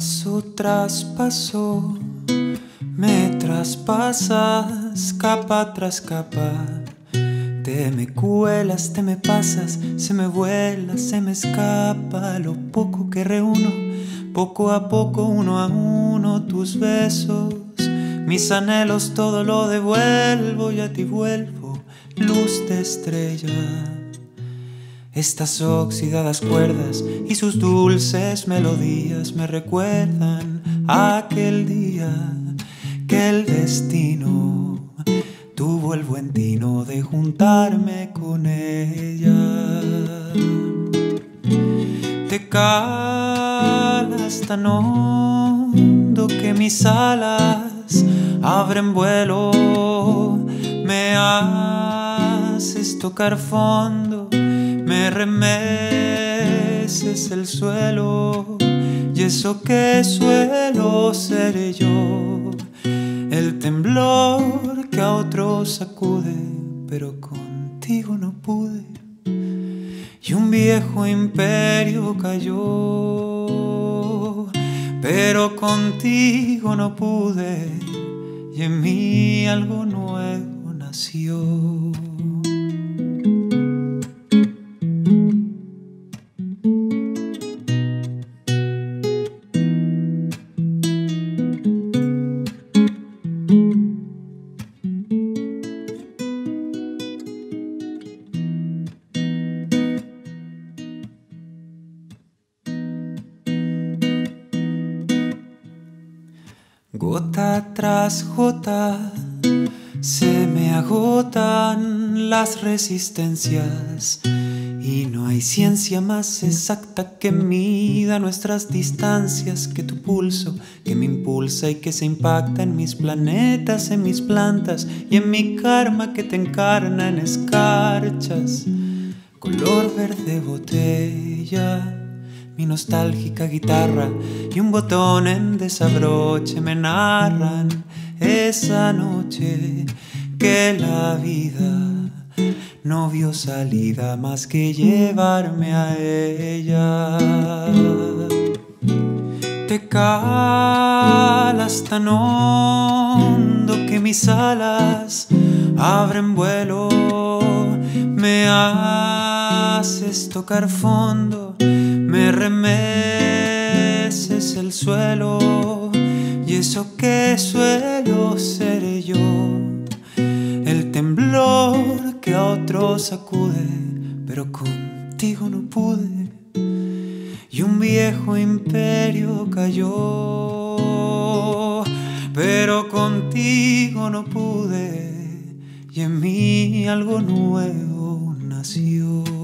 Paso tras paso, me traspasas capa tras capa. Te me cuelas, te me pasas, se me vuela, se me escapa lo poco que reúno, poco a poco, uno a uno, tus besos, mis anhelos, todo lo devuelvo y a ti vuelvo, luz de estrella. Estas oxidadas cuerdas y sus dulces melodías me recuerdan aquel día que el destino tuvo el buen tino de juntarme con ella. Te calas tan hondo que mis alas abren vuelo, me haces tocar fondo me remeces el suelo y eso que suelo ser yo, el temblor que a otros sacude, pero contigo no pude. Y un viejo imperio cayó, pero contigo no pude, y en mí algo nuevo nació. Gota tras gota se me agotan las resistencias y no hay ciencia más exacta que mida nuestras distancias que tu pulso que me impulsa y que se impacta en mis planetas, en mis plantas y en mi karma que te encarna en escarchas, color verde botella mi nostálgica guitarra y un botón en desabroche me narran esa noche que la vida no vio salida más que llevarme a ella. Te calas tan hondo que mis alas abren vuelo, me haces tocar fondo me remeces el suelo y eso que suelo ser yo, el temblor que a otros sacude, pero contigo no pude y un viejo imperio cayó, pero contigo no pude y en mí algo nuevo nació.